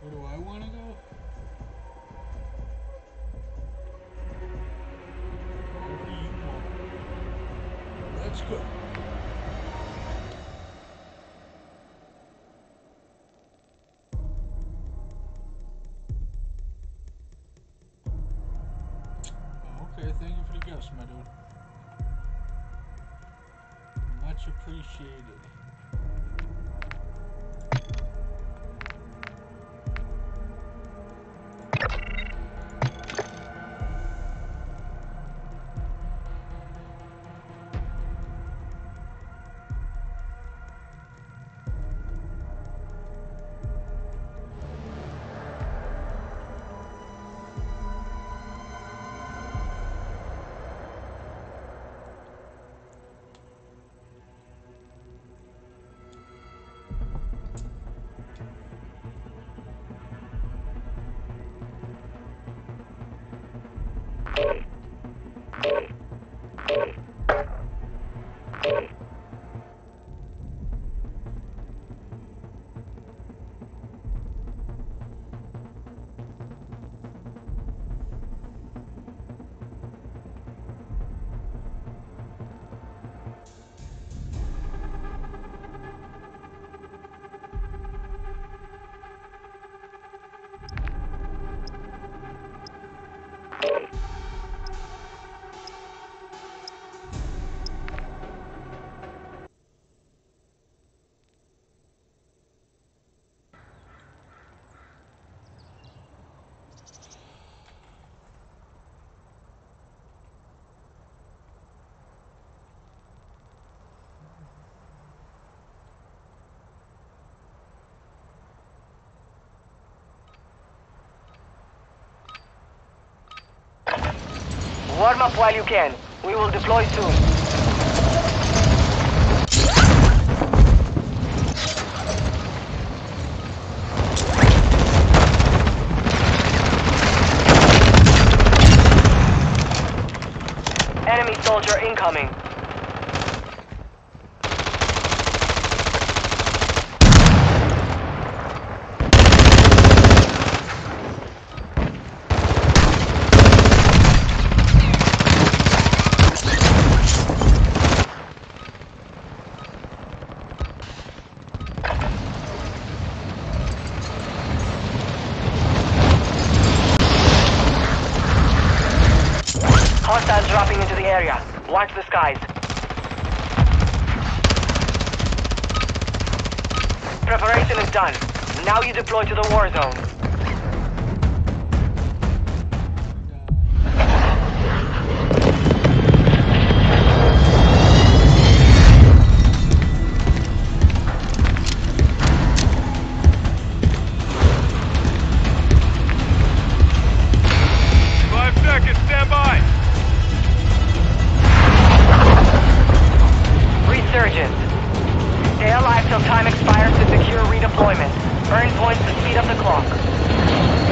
Where do I want to go? Warm up while you can. We will deploy soon. Enemy soldier incoming. Hostiles dropping into the area. Watch the skies. Preparation is done. Now you deploy to the war zone. Stay alive till time expires to secure redeployment. Earn points to speed up the clock.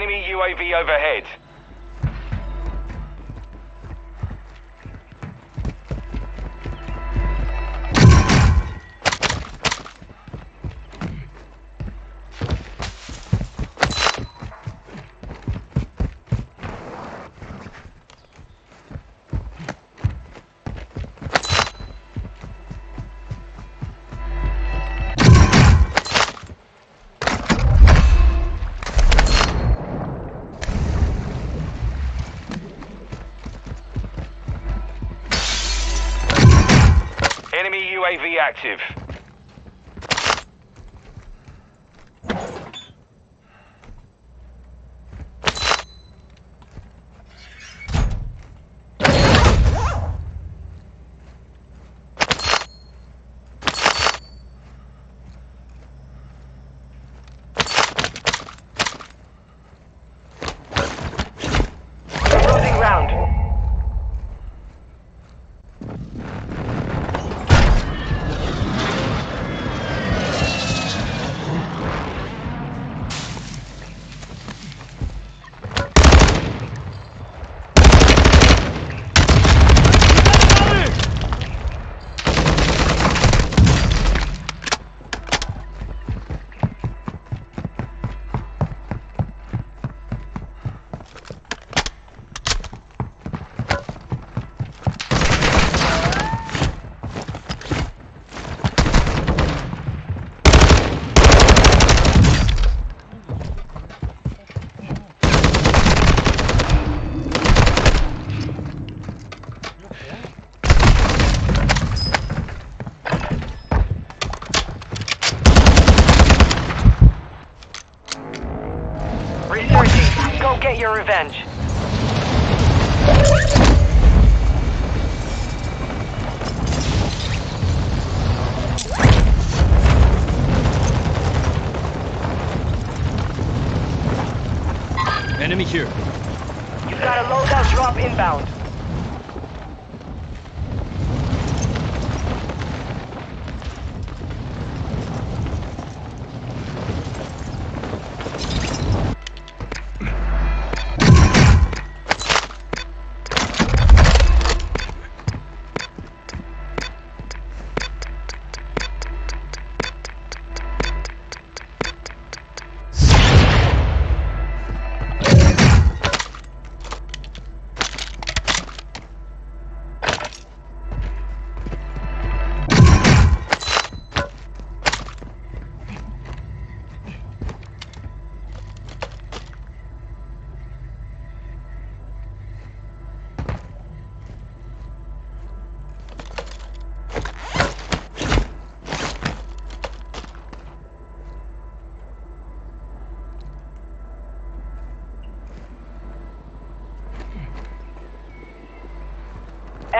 Enemy UAV overhead. UAV active. revenge.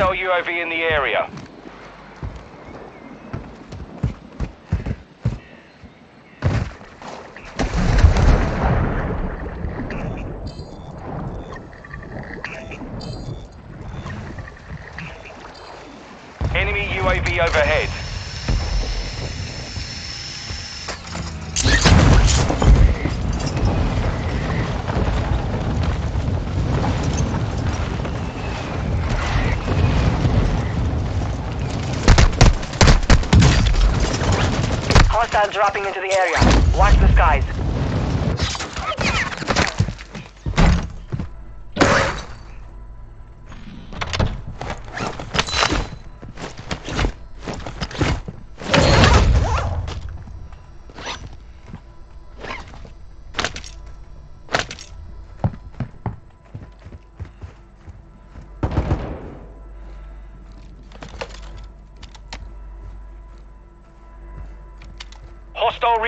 No UAV in the area.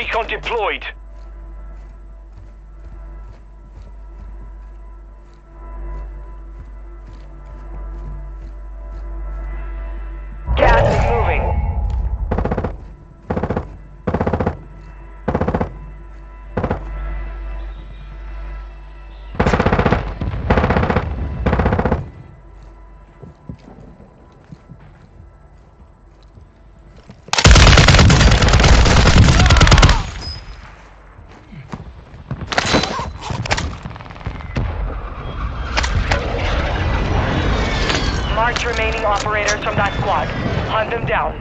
recon deployed. Operators from that squad. Hunt them down.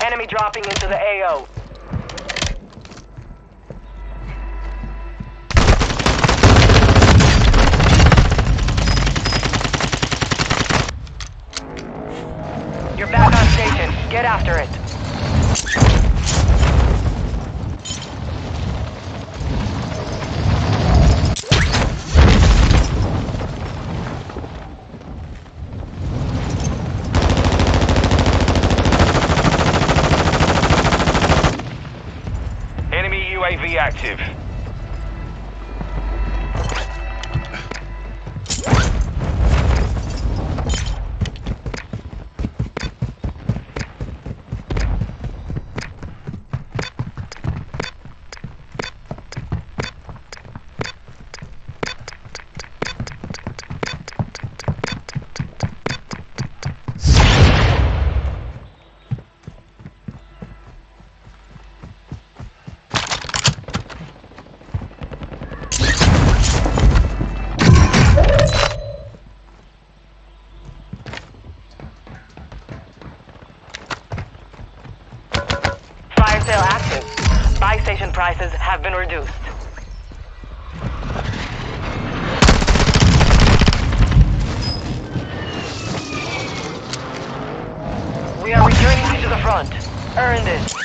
Enemy dropping into the AO. You're back on station. Get after it. UAV active. Prices have been reduced. We are returning you to the front. Earn this.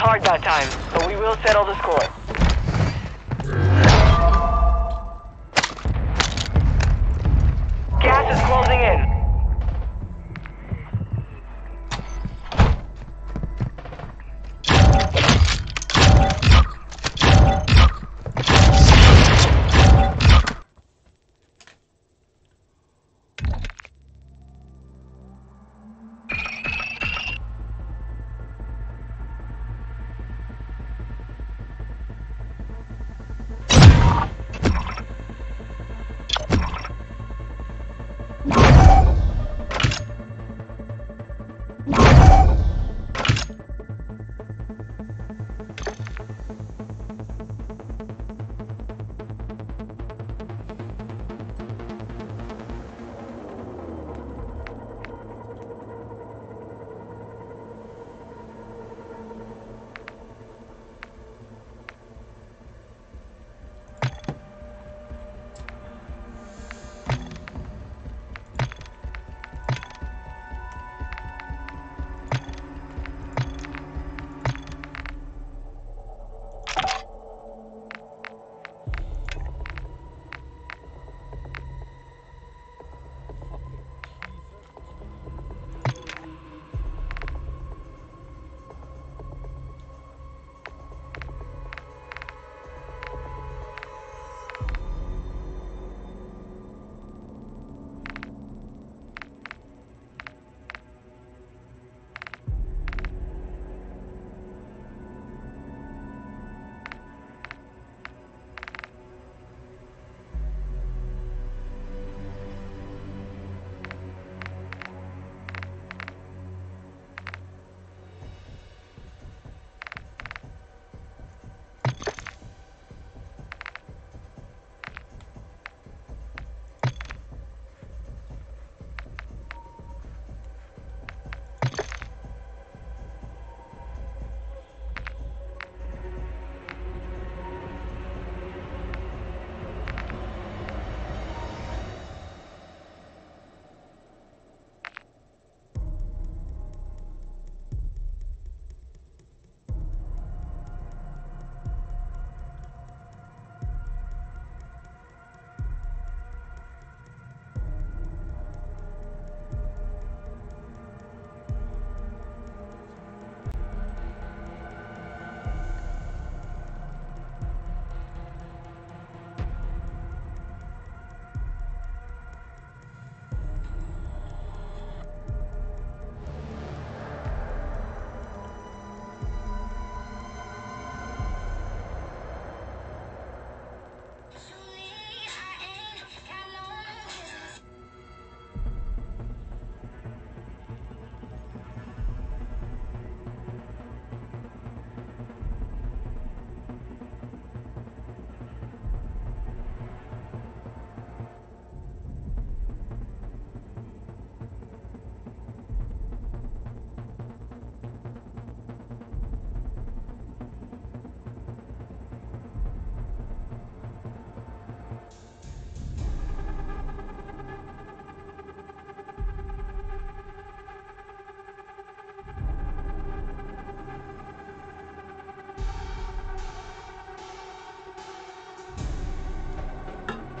Hard that time, but we will settle the score.